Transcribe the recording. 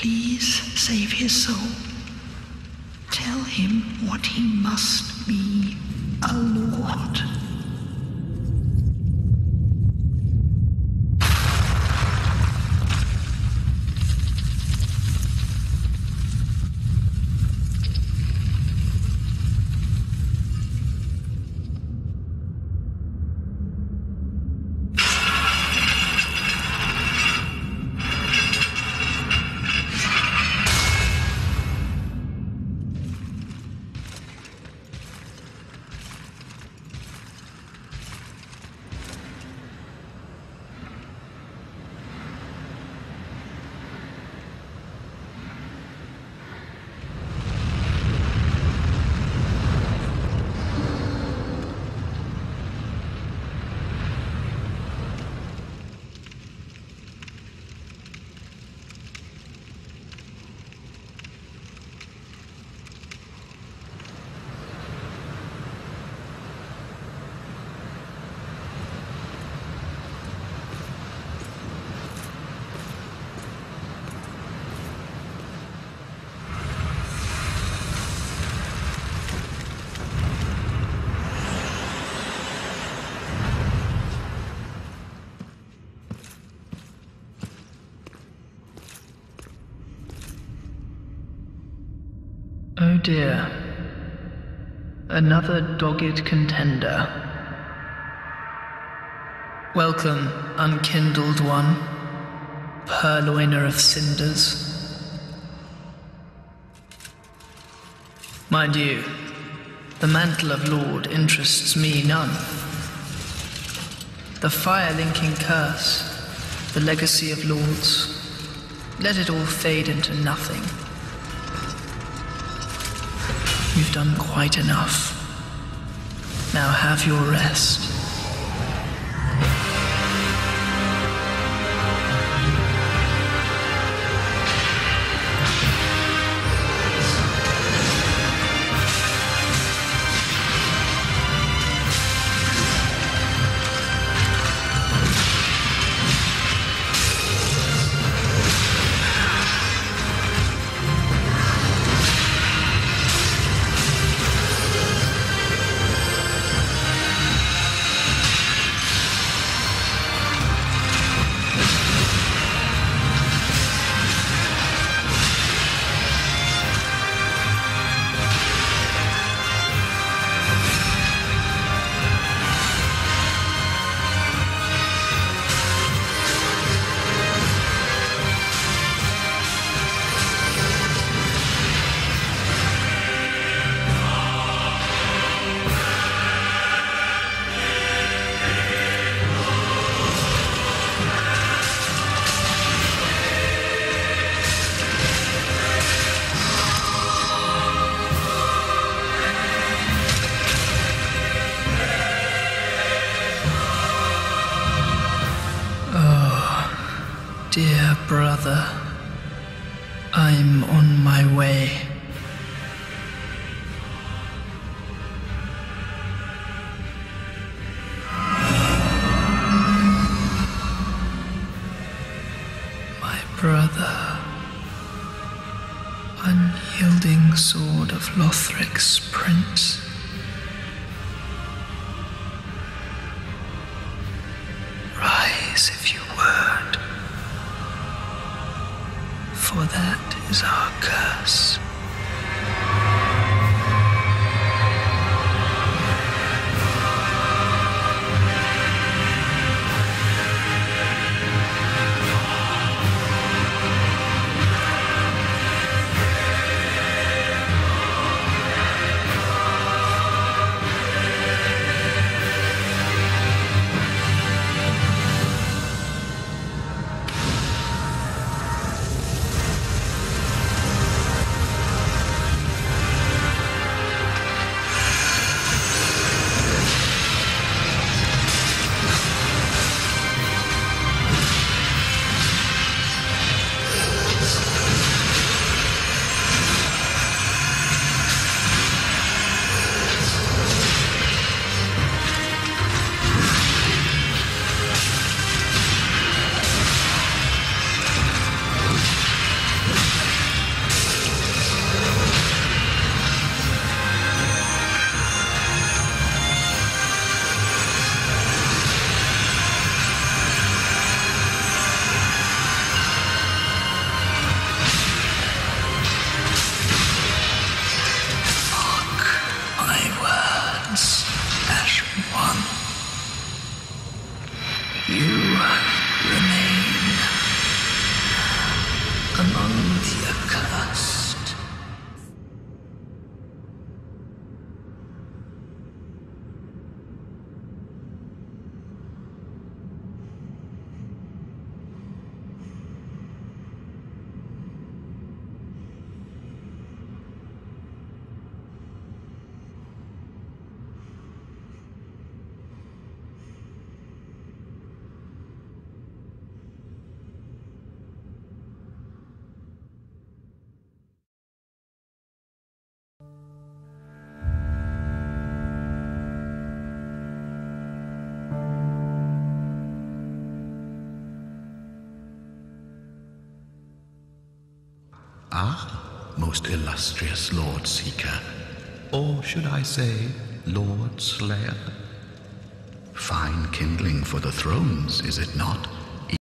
Please save his soul. Tell him what he must be a lord. Dear. Another dogged contender. Welcome, unkindled one, purloiner of cinders. Mind you, the mantle of Lord interests me none. The fire linking curse, the legacy of lords, let it all fade into nothing. You've done quite enough. Now have your rest. Dear brother, I'm on my way. My brother, unyielding sword of Lothric's prince. Ah, most illustrious Lord Seeker. Or should I say, Lord Slayer? Fine kindling for the thrones, is it not?